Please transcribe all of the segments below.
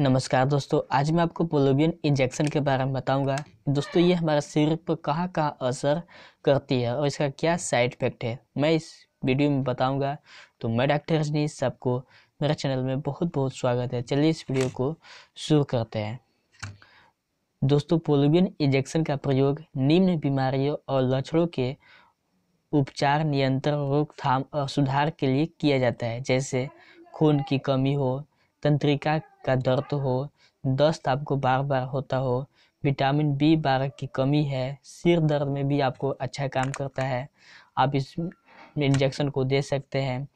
नमस्कार दोस्तों, आज मैं आपको पोलोबियन इंजेक्शन के बारे में बताऊँगा। दोस्तों, ये हमारे शरीर पर कहाँ कहाँ असर करती है और इसका क्या साइड इफ़ेक्ट है, मैं इस वीडियो में बताऊँगा। तो मैं डॉक्टर रजनीश सबको, मेरे चैनल में बहुत बहुत स्वागत है। चलिए इस वीडियो को शुरू करते हैं। दोस्तों पोलोबियन इंजेक्शन का प्रयोग निम्न बीमारियों और लक्षणों के उपचार, नियंत्रण, रोकथाम और सुधार के लिए किया जाता है। जैसे खून की कमी हो, तंत्रिका का दर्द हो, दस्त आपको बार बार होता हो, विटामिन बी बारह की कमी है, सिर दर्द में भी आपको अच्छा काम करता है। आप इस इंजेक्शन को दे सकते हैं।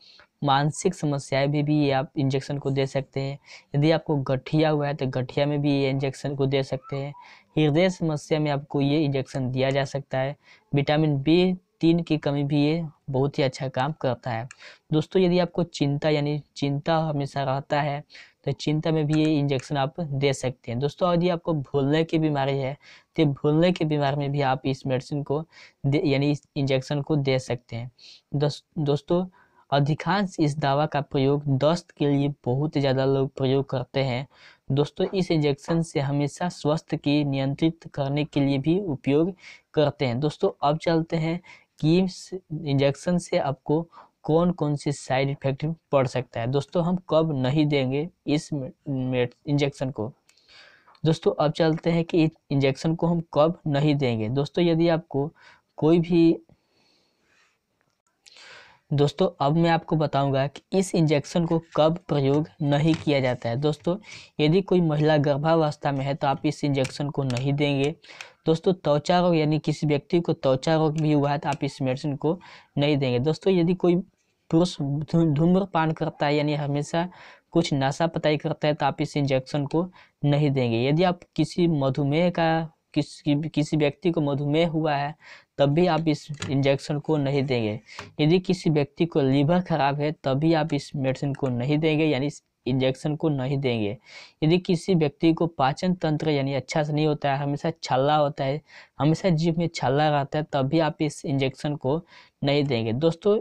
मानसिक समस्याएँ भी भी आप इंजेक्शन को दे सकते हैं। यदि आपको गठिया हुआ है तो गठिया में भी ये इंजेक्शन को दे सकते हैं। हृदय समस्या में आपको ये इंजेक्शन दिया जा सकता है। विटामिन बी तीन की कमी भी ये बहुत ही अच्छा काम करता है। दोस्तों, यदि आपको चिंता यानी चिंता हमेशा रहता है तो चिंता में भी ये इंजेक्शन आप दे सकते हैं। दोस्तों यदि आपको भूलने की बीमारी है तो भूलने की बीमारी में भी आप इस मेडिसिन को यानी इस इंजेक्शन को दे सकते हैं। दोस्तों, अधिकांश इस दवा का प्रयोग दस्त के लिए बहुत ज़्यादा लोग प्रयोग करते हैं। दोस्तों, इस इंजेक्शन से हमेशा स्वस्थ की नियंत्रित करने के लिए भी उपयोग करते हैं। दोस्तों, अब चलते हैं कि इंजेक्शन से आपको कौन कौन से साइड इफ़ेक्ट पड़ सकता है। दोस्तों, हम कब नहीं देंगे इस इंजेक्शन को। दोस्तों, अब चलते हैं कि इंजेक्शन को हम कब नहीं देंगे। दोस्तों, यदि आपको कोई भी दोस्तों, अब मैं आपको बताऊँगा कि इस इंजेक्शन को कब प्रयोग नहीं किया जाता है। दोस्तों, यदि कोई महिला गर्भावस्था में है तो आप इस इंजेक्शन को नहीं देंगे। दोस्तों, त्वचा रोग यानी किसी व्यक्ति को त्वचा रोग भी हुआ है तो आप इस मेडिसिन को नहीं देंगे। दोस्तों, यदि कोई पुरुष धूम्रपान करता है, यानी हमेशा कुछ नशा पताई करता है तो आप इस इंजेक्शन को नहीं देंगे। यदि आप किसी मधुमेह का किसी किसी व्यक्ति को मधुमेह हुआ है, तब भी आप इस इंजेक्शन को नहीं देंगे। यदि किसी व्यक्ति को लीवर खराब है तभी आप इस मेडिसिन को नहीं देंगे, यानी इस इंजेक्शन को नहीं देंगे। यदि किसी व्यक्ति को पाचन तंत्र यानी अच्छा से नहीं होता है, हमेशा छल्ला होता है, हमेशा जीव में छल्ला रहता है तभी आप इस इंजेक्शन को नहीं देंगे। दोस्तों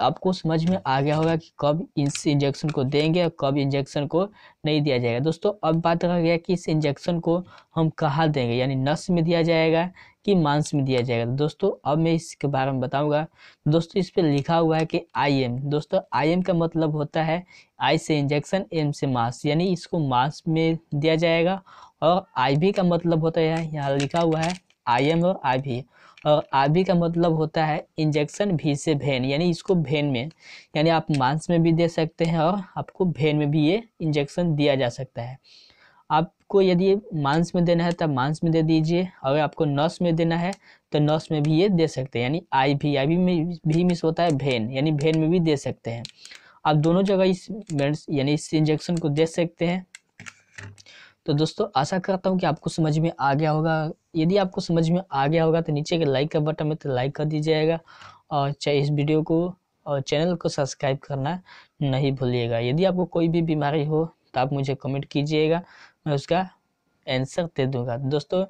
आपको समझ में आ गया होगा कि कब इस इंजेक्शन को देंगे और कब इंजेक्शन को नहीं दिया जाएगा। दोस्तों, अब बात रह गया कि इस इंजेक्शन को हम कहाँ देंगे, यानी नस में दिया जाएगा कि मांस में दिया जाएगा। दोस्तों, अब मैं इसके बारे में बताऊँगा। दोस्तों, इस पर लिखा हुआ है कि आई एम दोस्तों आई एम का मतलब होता है आई से इंजेक्शन एम से मांस, यानी इसको मांस में दिया जाएगा और आई भी का मतलब होता है, यहाँ लिखा हुआ है आई एम और आई भी और आबी का मतलब होता है इंजेक्शन भी से भेन यानी इसको भेन में, यानी आप मांस में भी दे सकते हैं और आपको भेन में भी ये इंजेक्शन दिया जा सकता है। आपको यदि मांस में देना है, तब मांस में दे दीजिए। अगर आपको नस में देना है तो नस में भी ये दे सकते हैं, यानी आई भी आई भी में भी मिस होता है भेन यानी भेन में भी दे सकते हैं। आप दोनों जगह इस यानी इस इंजेक्शन को दे सकते हैं। तो दोस्तों, आशा करता हूँ कि आपको समझ में आ गया होगा। यदि आपको समझ में आ गया होगा तो नीचे के लाइक का बटन में तो लाइक कर दीजिएगा और चाहे इस वीडियो को और चैनल को सब्सक्राइब करना नहीं भूलिएगा। यदि आपको कोई भी बीमारी हो तो आप मुझे कमेंट कीजिएगा, मैं उसका आंसर दे दूँगा। दोस्तों,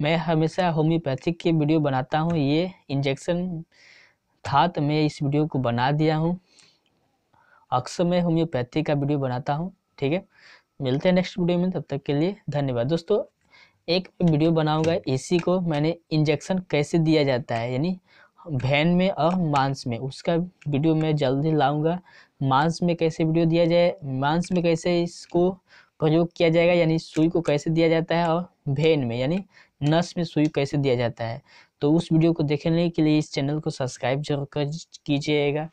मैं हमेशा होम्योपैथिक की वीडियो बनाता हूँ। ये इंजेक्शन था तो मैं इस वीडियो को बना दिया हूँ। अक्सर मैं होम्योपैथी का वीडियो बनाता हूँ, ठीक है? मिलते हैं नेक्स्ट वीडियो में, तब तक के लिए धन्यवाद। दोस्तों, एक वीडियो बनाऊँगा, इसी को मैंने इंजेक्शन कैसे दिया जाता है, यानी भैन में और मांस में। उसका वीडियो मैं जल्दी लाऊँगा। मांस में कैसे वीडियो दिया जाए, मांस में कैसे इसको प्रयोग किया जाएगा, यानी सुई को कैसे दिया जाता है और भेन में, यानी नस में सुई कैसे दिया जाता है। तो उस वीडियो को देखने के लिए इस चैनल को सब्सक्राइब ज़रूर कर कीजिएगा।